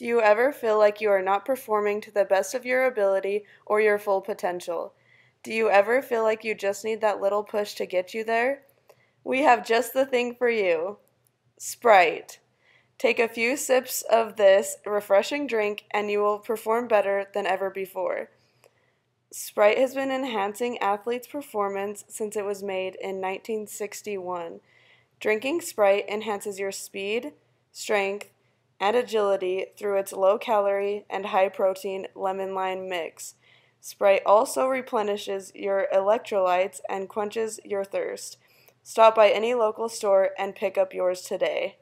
Do you ever feel like you are not performing to the best of your ability or your full potential? Do you ever feel like you just need that little push to get you there? We have just the thing for you Sprite. Take a few sips of this refreshing drink and you will perform better than ever before. Sprite has been enhancing athletes' performance since it was made in 1961. Drinking Sprite enhances your speed, strength, and agility through its low calorie and high protein lemon lime mix. Sprite also replenishes your electrolytes and quenches your thirst. Stop by any local store and pick up yours today.